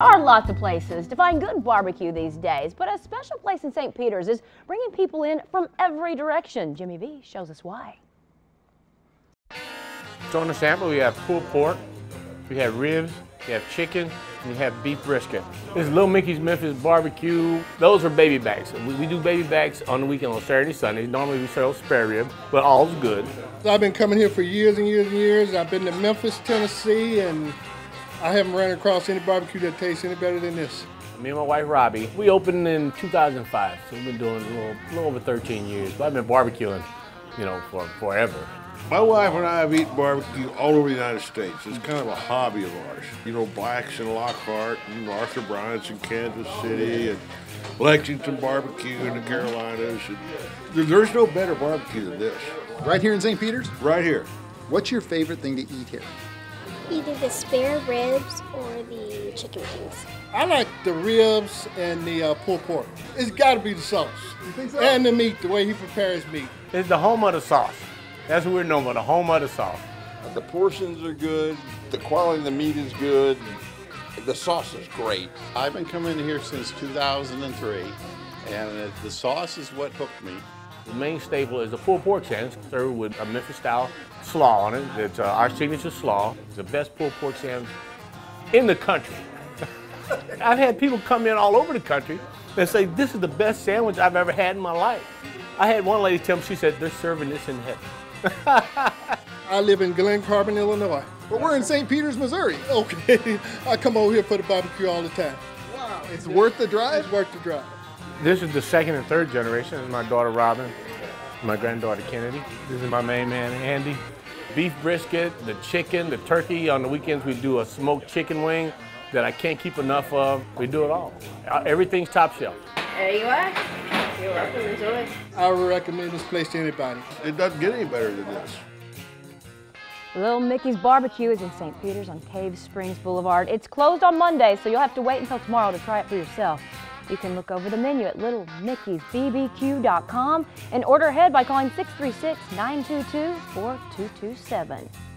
are lots of places to find good barbecue these days, but a special place in St. Peters is bringing people in from every direction. Jimmy V shows us why. So on the sample, we have pulled pork, we have ribs, we have chicken, and we have beef brisket. This is Lil Mickey's Memphis Barbecue. Those are baby backs. We, we do baby backs on the weekend on Saturday, and Sunday. Normally we sell spare rib, but all's good. I've been coming here for years and years and years. I've been to Memphis, Tennessee, and I haven't ran across any barbecue that tastes any better than this. Me and my wife Robbie, we opened in 2005, so we've been doing a little, a little over 13 years. But I've been barbecuing, you know, for forever. My wife and I have eaten barbecue all over the United States. It's kind of a hobby of ours. You know, Black's in Lockhart, and Arthur Bryant's in Kansas City, and Lexington Barbecue in the Carolinas. And there's no better barbecue than this. Right here in St. Peters? Right here. What's your favorite thing to eat here? Either the spare ribs or the chicken wings. I like the ribs and the uh, pulled pork. It's got to be the sauce. So? And the meat, the way he prepares meat. It's the home of the sauce. That's what we're known for, the home of the sauce. The portions are good, the quality of the meat is good, the sauce is great. I've been coming here since 2003, and the sauce is what hooked me. The main staple is the pulled pork sandwich, served with a Memphis-style slaw on it. It's uh, our signature slaw. It's the best pulled pork sandwich in the country. I've had people come in all over the country and say, this is the best sandwich I've ever had in my life. I had one lady tell me, she said, they're serving this in heaven. I live in Glen Carbon, Illinois. But we're in St. Peters, Missouri. Okay, I come over here for the barbecue all the time. Wow. It's worth the drive? It's worth the drive. This is the second and third generation. This is my daughter Robin, my granddaughter Kennedy. This is my main man Andy. Beef brisket, the chicken, the turkey. On the weekends we do a smoked chicken wing that I can't keep enough of. We do it all. Uh, Everything's top shelf. There you are. You're welcome. Enjoy. I would recommend this place to anybody. It doesn't get any better than this. Lil Mickey's Barbecue is in St. Peters on Cave Springs Boulevard. It's closed on Monday, so you'll have to wait until tomorrow to try it for yourself. You can look over the menu at littlemickey'sbbq.com and order ahead by calling 636 922 4227.